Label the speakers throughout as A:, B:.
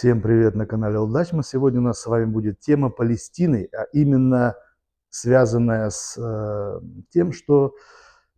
A: Всем привет на канале Алдачма. Сегодня у нас с вами будет тема Палестины, а именно связанная с э, тем, что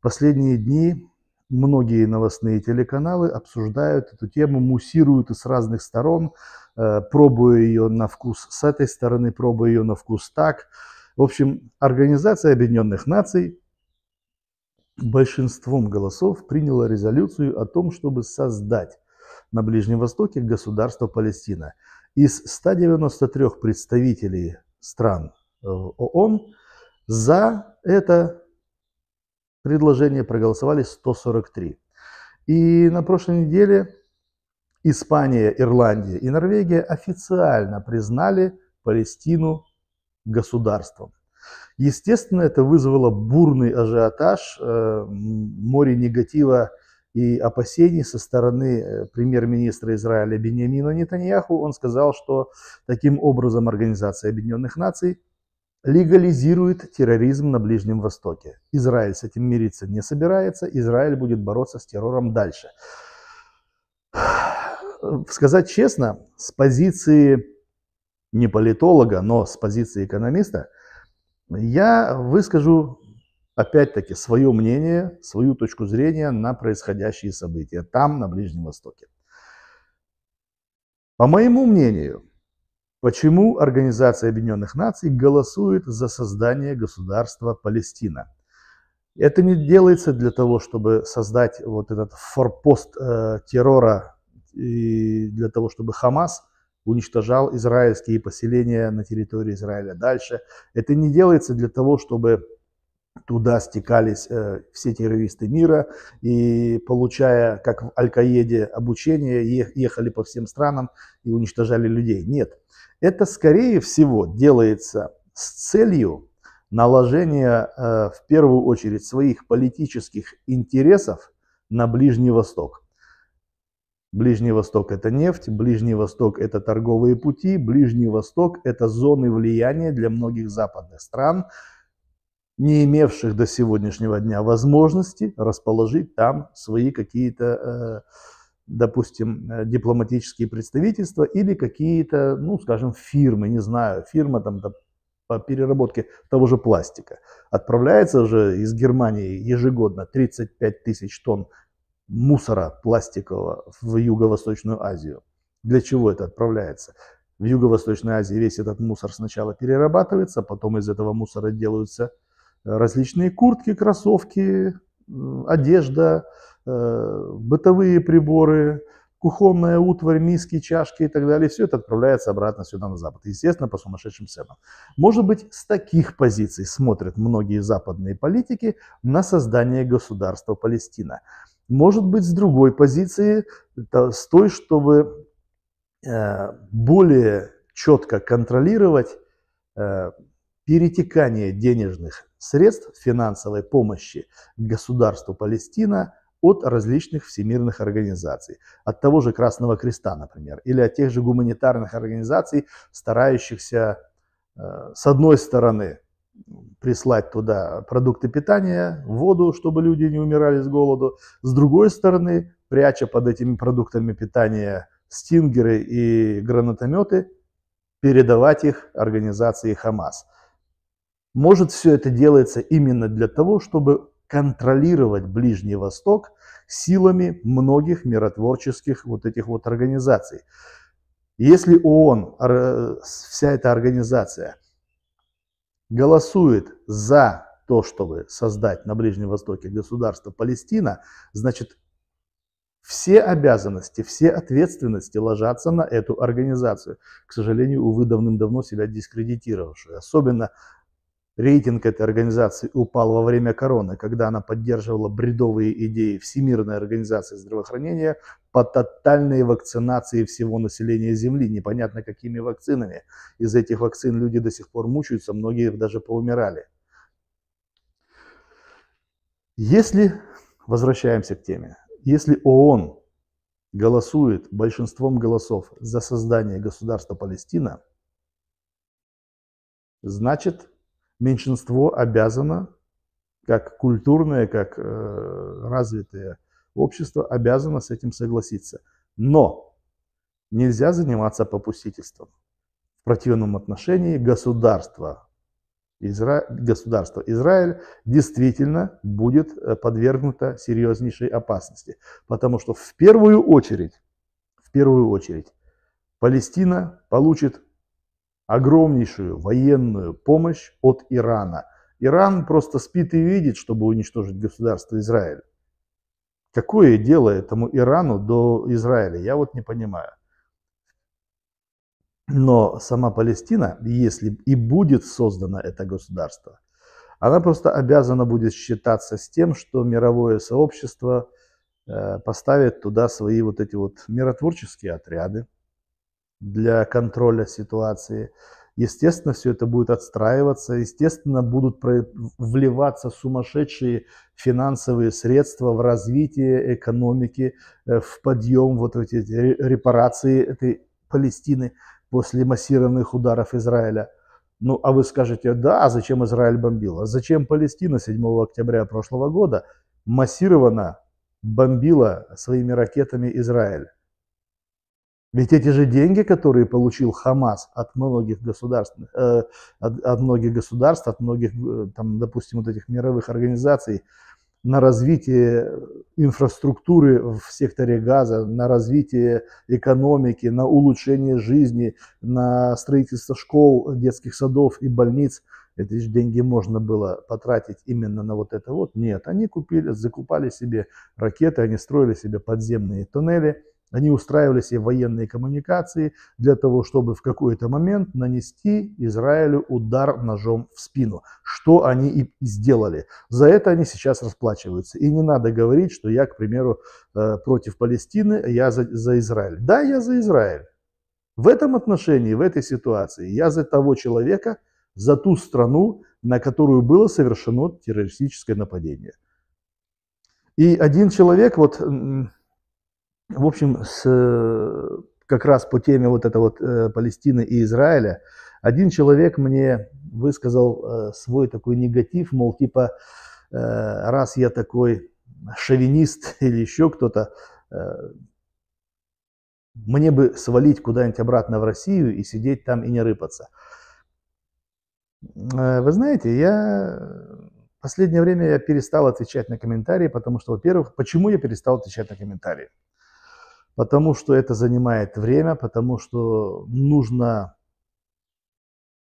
A: последние дни многие новостные телеканалы обсуждают эту тему, муссируют с разных сторон, э, пробуя ее на вкус с этой стороны, пробуя ее на вкус так. В общем, Организация Объединенных Наций большинством голосов приняла резолюцию о том, чтобы создать на Ближнем Востоке государство Палестина. Из 193 представителей стран э, ООН за это предложение проголосовали 143. И на прошлой неделе Испания, Ирландия и Норвегия официально признали Палестину государством. Естественно, это вызвало бурный ажиотаж, э, море негатива и опасений со стороны э, премьер-министра Израиля Беньямина Нетаньяху. Он сказал, что таким образом Организация Объединенных Наций легализирует терроризм на Ближнем Востоке. Израиль с этим мириться не собирается, Израиль будет бороться с террором дальше. Сказать честно, с позиции не политолога, но с позиции экономиста, я выскажу опять-таки, свое мнение, свою точку зрения на происходящие события там, на Ближнем Востоке. По моему мнению, почему Организация Объединенных Наций голосует за создание государства Палестина? Это не делается для того, чтобы создать вот этот форпост э, террора и для того, чтобы Хамас уничтожал израильские поселения на территории Израиля дальше. Это не делается для того, чтобы Туда стекались э, все террористы мира и, получая, как в Аль-Каеде, обучение, ехали по всем странам и уничтожали людей. Нет, это, скорее всего, делается с целью наложения, э, в первую очередь, своих политических интересов на Ближний Восток. Ближний Восток – это нефть, Ближний Восток – это торговые пути, Ближний Восток – это зоны влияния для многих западных стран – не имевших до сегодняшнего дня возможности расположить там свои какие-то, э, допустим, э, дипломатические представительства или какие-то, ну, скажем, фирмы, не знаю, фирма там по переработке того же пластика. Отправляется же из Германии ежегодно 35 тысяч тонн мусора пластикового в Юго-Восточную Азию. Для чего это отправляется? В Юго-Восточной Азии весь этот мусор сначала перерабатывается, потом из этого мусора делаются различные куртки, кроссовки, одежда, э, бытовые приборы, кухонная утварь, миски, чашки и так далее. Все это отправляется обратно сюда на Запад. Естественно, по сумасшедшим ценам. Может быть, с таких позиций смотрят многие западные политики на создание государства Палестина. Может быть, с другой позиции, с той, чтобы э, более четко контролировать э, перетекание денежных средств финансовой помощи государству Палестина от различных всемирных организаций, от того же Красного Креста, например, или от тех же гуманитарных организаций, старающихся, э, с одной стороны, прислать туда продукты питания, воду, чтобы люди не умирали с голоду, с другой стороны, пряча под этими продуктами питания стингеры и гранатометы, передавать их организации Хамас. Может, все это делается именно для того, чтобы контролировать Ближний Восток силами многих миротворческих вот этих вот организаций. Если ООН, вся эта организация, голосует за то, чтобы создать на Ближнем Востоке государство Палестина, значит, все обязанности, все ответственности ложатся на эту организацию. К сожалению, увы, давным-давно себя дискредитировавшую. Особенно Рейтинг этой организации упал во время короны, когда она поддерживала бредовые идеи Всемирной организации здравоохранения по тотальной вакцинации всего населения Земли, непонятно какими вакцинами. Из этих вакцин люди до сих пор мучаются, многие даже поумирали. Если, возвращаемся к теме, если ООН голосует большинством голосов за создание государства Палестина, значит меньшинство обязано, как культурное, как э, развитое общество, обязано с этим согласиться. Но нельзя заниматься попустительством. В противном отношении государство, Изра... государство Израиль действительно будет э, подвергнуто серьезнейшей опасности. Потому что в первую очередь, в первую очередь, Палестина получит огромнейшую военную помощь от Ирана. Иран просто спит и видит, чтобы уничтожить государство Израиль. Какое дело этому Ирану до Израиля, я вот не понимаю. Но сама Палестина, если и будет создано это государство, она просто обязана будет считаться с тем, что мировое сообщество э, поставит туда свои вот эти вот миротворческие отряды для контроля ситуации. Естественно, все это будет отстраиваться, естественно, будут вливаться сумасшедшие финансовые средства в развитие экономики, э, в подъем вот эти репарации этой Палестины после массированных ударов Израиля. Ну, а вы скажете, да, а зачем Израиль бомбил? А зачем Палестина 7 октября прошлого года массированно бомбила своими ракетами Израиль? Ведь эти же деньги, которые получил Хамас от многих государств, э, от, от многих государств, от многих, э, там, допустим, вот этих мировых организаций, на развитие инфраструктуры в секторе газа, на развитие экономики, на улучшение жизни, на строительство школ, детских садов и больниц. Эти же деньги можно было потратить именно на вот это вот. Нет, они купили, закупали себе ракеты, они строили себе подземные туннели – они устраивали себе военные коммуникации для того, чтобы в какой-то момент нанести Израилю удар ножом в спину, что они и сделали. За это они сейчас расплачиваются. И не надо говорить, что я, к примеру, э, против Палестины, я за, за Израиль. Да, я за Израиль. В этом отношении, в этой ситуации, я за того человека, за ту страну, на которую было совершено террористическое нападение. И один человек, вот в общем, с, как раз по теме вот этой вот э, Палестины и Израиля, один человек мне высказал э, свой такой негатив, мол, типа, э, раз я такой шовинист или еще кто-то, мне бы свалить куда-нибудь обратно в Россию и сидеть там и не рыпаться. Вы знаете, я последнее время я перестал отвечать на комментарии, потому что, во-первых, почему я перестал отвечать на комментарии? Потому что это занимает время, потому что нужно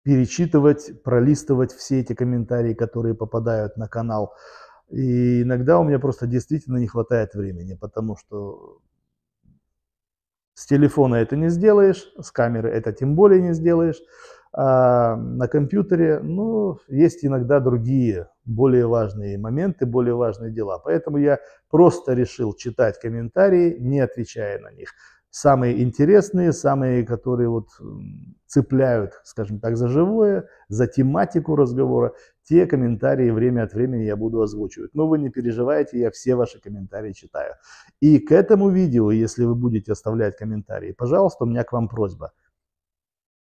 A: перечитывать, пролистывать все эти комментарии, которые попадают на канал. И иногда у меня просто действительно не хватает времени, потому что с телефона это не сделаешь, с камеры это тем более не сделаешь. А на компьютере, ну, есть иногда другие более важные моменты, более важные дела. Поэтому я просто решил читать комментарии, не отвечая на них. Самые интересные, самые, которые вот цепляют, скажем так, за живое, за тематику разговора, те комментарии время от времени я буду озвучивать. Но вы не переживайте, я все ваши комментарии читаю. И к этому видео, если вы будете оставлять комментарии, пожалуйста, у меня к вам просьба –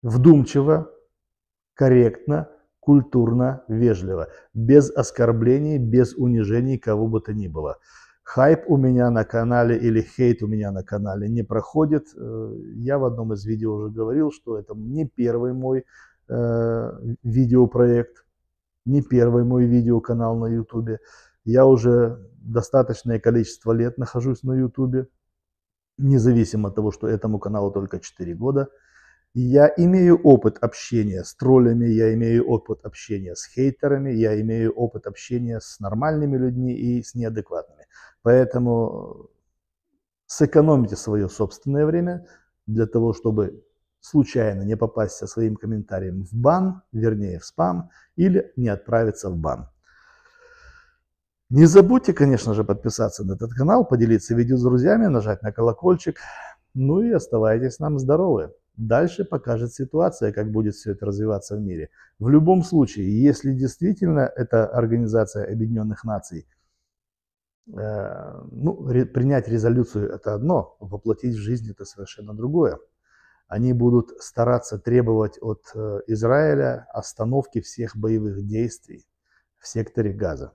A: вдумчиво, корректно, культурно, вежливо, без оскорблений, без унижений кого бы то ни было. Хайп у меня на канале или хейт у меня на канале не проходит. Э, я в одном из видео уже говорил, что это не первый мой э, видеопроект, не первый мой видеоканал на ютубе. Я уже достаточное количество лет нахожусь на ютубе, независимо от того, что этому каналу только 4 года – я имею опыт общения с троллями, я имею опыт общения с хейтерами, я имею опыт общения с нормальными людьми и с неадекватными. Поэтому сэкономите свое собственное время для того, чтобы случайно не попасть со своим комментарием в бан, вернее в спам, или не отправиться в бан. Не забудьте, конечно же, подписаться на этот канал, поделиться видео с друзьями, нажать на колокольчик. Ну и оставайтесь нам здоровы. Дальше покажет ситуация, как будет все это развиваться в мире. В любом случае, если действительно это Организация Объединенных Наций, э, ну, ре, принять резолюцию это одно, воплотить в жизнь это совершенно другое. Они будут стараться требовать от э, Израиля остановки всех боевых действий в секторе Газа.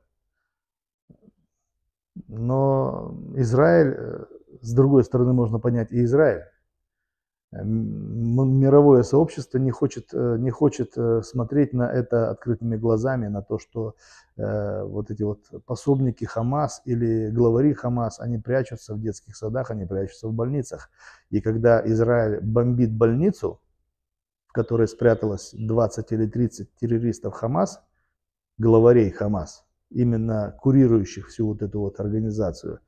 A: Но Израиль, э, с другой стороны, можно понять и Израиль. Мировое сообщество не хочет, э, не хочет э, смотреть на это открытыми глазами, на то, что э, вот эти вот пособники Хамас или главари Хамас, они прячутся в детских садах, они прячутся в больницах. И когда Израиль бомбит больницу, в которой спряталось 20 или 30 террористов Хамас, главарей Хамас, именно курирующих всю вот эту вот организацию,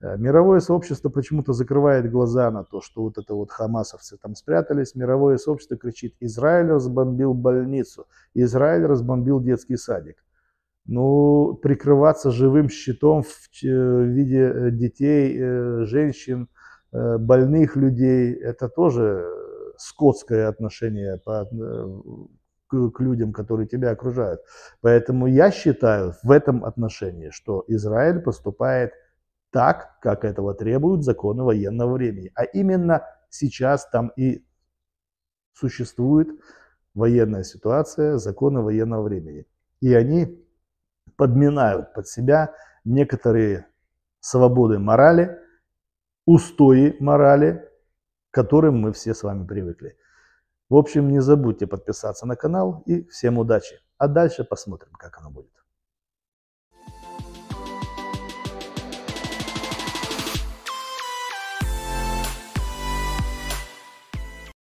A: мировое сообщество почему-то закрывает глаза на то, что вот это вот хамасовцы там спрятались. Мировое сообщество кричит, Израиль разбомбил больницу, Израиль разбомбил детский садик. Ну, прикрываться живым щитом в виде э, детей, э, женщин, больных людей, это тоже скотское отношение по, к, к людям, которые тебя окружают. Поэтому я считаю в этом отношении, что Израиль поступает так, как этого требуют законы военного времени. А именно сейчас там и существует военная ситуация, законы военного времени. И они подминают под себя некоторые свободы морали, устои морали, к которым мы все с вами привыкли. В общем, не забудьте подписаться на канал и всем удачи. А дальше посмотрим, как оно будет.